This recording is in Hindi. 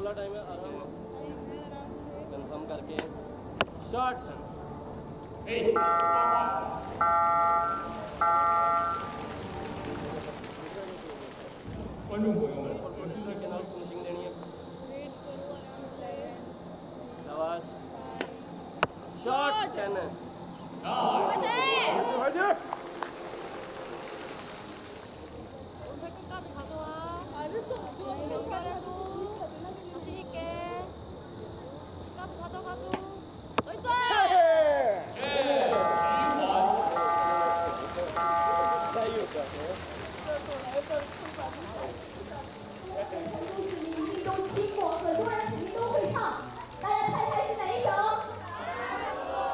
खुला टाइम है आराम कंफर्म करके। शॉर्ट फिनिशिंग देनी है। शॉर्ट टेन है। 这都来到东莞了。